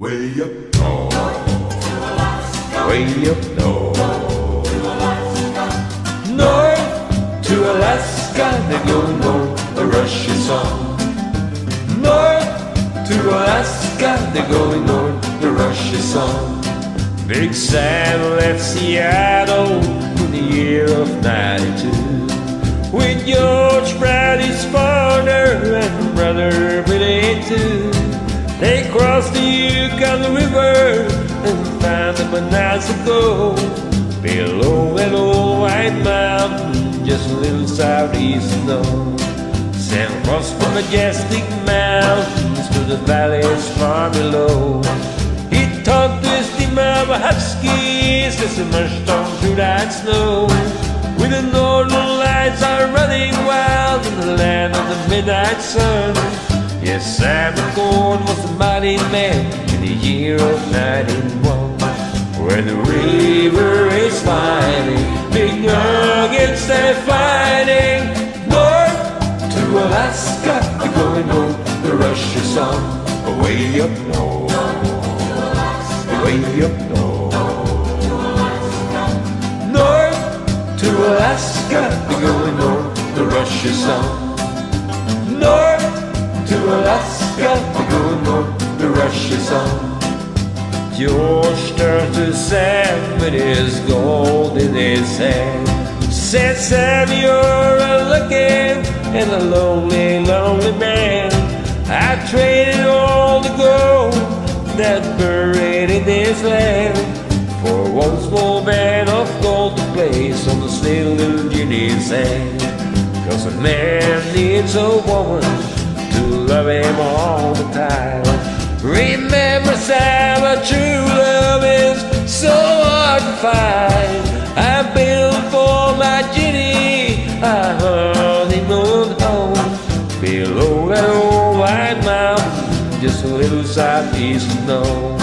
Way up north, way up north, north to Alaska. They go north, a Russian song. North to Alaska, they're going north, the Russian song. Big Sam left Seattle in the year of 92 with George Brady's father and brother Yukon River and find the Bonanza Gold below that old white mountain, just a little southeast of Nome. Sam crossed from majestic mountains to the valleys far below. He talked to his of huskies as he marched on through that snow. With the northern lights are running wild in the land of the midnight sun. Yes, Sam McCord was a mighty man in the year of 91. Where the river is fighting, big nuggets they're fighting. North to Alaska, they're going north, the Russia song. Way up north, way up north. North to Alaska, they're going north, the Russia song. North to Alaska, song. George turned to Sam with his gold in his hand. Said, Sam, you're a looking and a lonely, lonely man. I traded all the gold that buried in this land for one small band of gold to place on the still Ginny's hand. Cause a man needs a woman to love him all the time. Remember, Sam, a true love is so hard to find. I built for my Ginny a honeymoon home below that old white mountain, just a little southeast of Nome,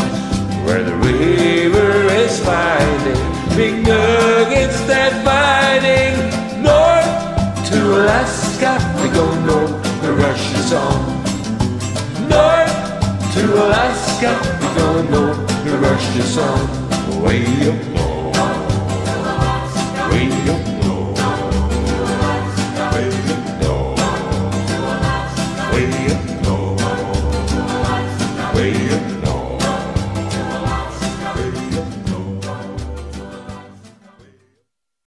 where the river is finding big nuggets that fighting north to Alaska. They go north, Alaska. Go north, the. Way up north, way up